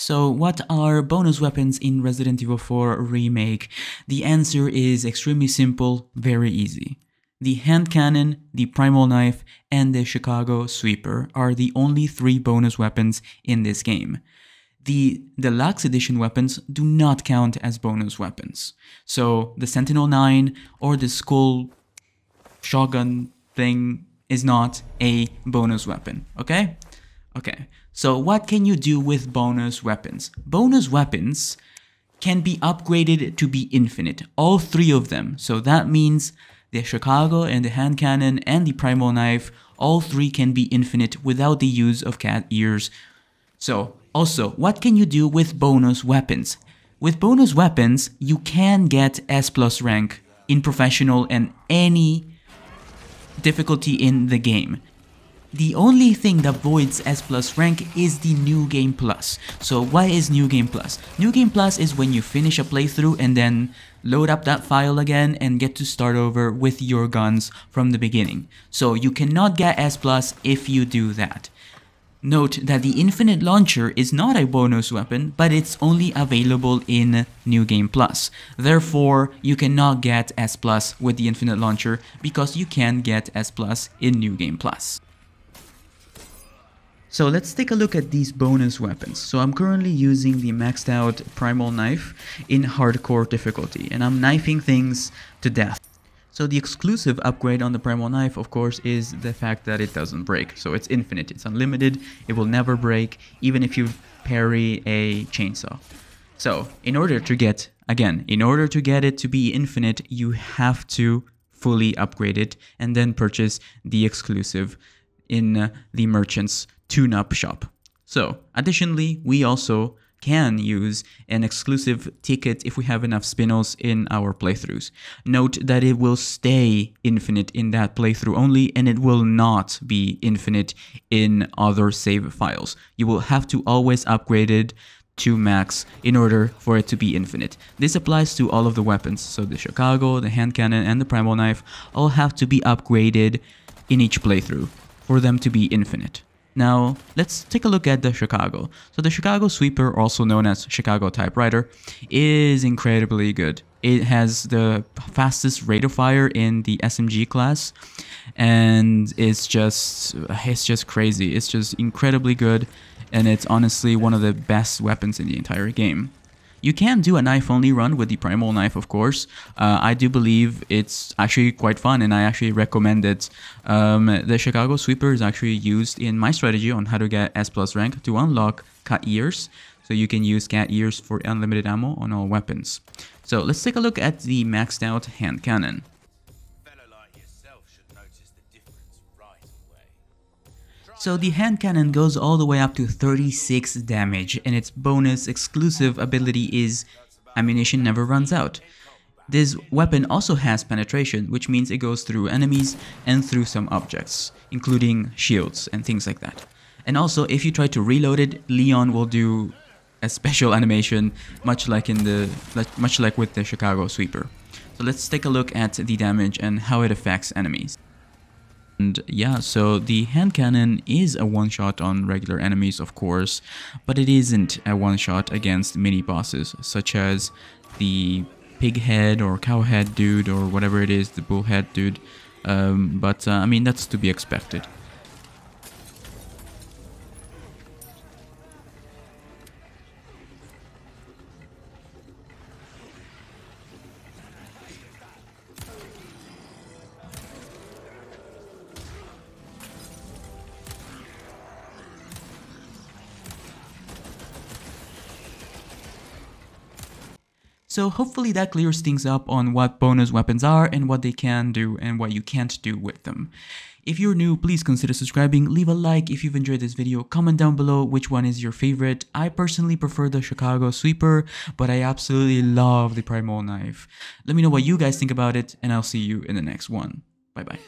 So what are bonus weapons in Resident Evil 4 Remake? The answer is extremely simple, very easy. The hand cannon, the primal knife, and the Chicago sweeper are the only three bonus weapons in this game. The deluxe edition weapons do not count as bonus weapons. So the Sentinel 9 or the skull shotgun thing is not a bonus weapon, okay? Okay, so what can you do with bonus weapons? Bonus weapons can be upgraded to be infinite, all three of them. So that means the Chicago and the hand cannon and the primal knife, all three can be infinite without the use of cat ears. So also, what can you do with bonus weapons? With bonus weapons, you can get S plus rank in professional and any difficulty in the game. The only thing that voids S plus rank is the New Game Plus. So what is New Game Plus? New Game Plus is when you finish a playthrough and then load up that file again and get to start over with your guns from the beginning. So you cannot get S plus if you do that. Note that the Infinite Launcher is not a bonus weapon, but it's only available in New Game Plus. Therefore, you cannot get S Plus with the Infinite Launcher because you can get S Plus in New Game Plus. So let's take a look at these bonus weapons. So I'm currently using the maxed out primal knife in hardcore difficulty and I'm knifing things to death. So the exclusive upgrade on the primal knife of course is the fact that it doesn't break. So it's infinite, it's unlimited, it will never break even if you parry a chainsaw. So in order to get, again, in order to get it to be infinite, you have to fully upgrade it and then purchase the exclusive in the merchant's tune-up shop. So additionally, we also can use an exclusive ticket if we have enough spinels in our playthroughs. Note that it will stay infinite in that playthrough only and it will not be infinite in other save files. You will have to always upgrade it to max in order for it to be infinite. This applies to all of the weapons, so the Chicago, the hand cannon, and the primal knife all have to be upgraded in each playthrough for them to be infinite. Now, let's take a look at the Chicago. So the Chicago Sweeper, also known as Chicago Typewriter, is incredibly good. It has the fastest rate of fire in the SMG class, and it's just it's just crazy. It's just incredibly good, and it's honestly one of the best weapons in the entire game. You can do a knife only run with the primal knife, of course. Uh, I do believe it's actually quite fun and I actually recommend it. Um, the Chicago Sweeper is actually used in my strategy on how to get S plus rank to unlock cat ears. So you can use cat ears for unlimited ammo on all weapons. So let's take a look at the maxed out hand cannon. So the hand cannon goes all the way up to 36 damage and its bonus exclusive ability is ammunition never runs out. This weapon also has penetration, which means it goes through enemies and through some objects, including shields and things like that. And also, if you try to reload it, Leon will do a special animation, much like in the much like with the Chicago Sweeper. So let's take a look at the damage and how it affects enemies. And yeah, so the hand cannon is a one-shot on regular enemies, of course, but it isn't a one-shot against mini-bosses, such as the pig head or cow head dude or whatever it is, the bull head dude. Um, but uh, I mean, that's to be expected. So hopefully that clears things up on what bonus weapons are and what they can do and what you can't do with them. If you're new, please consider subscribing, leave a like if you've enjoyed this video, comment down below which one is your favorite. I personally prefer the Chicago Sweeper, but I absolutely love the Primal Knife. Let me know what you guys think about it, and I'll see you in the next one. Bye bye.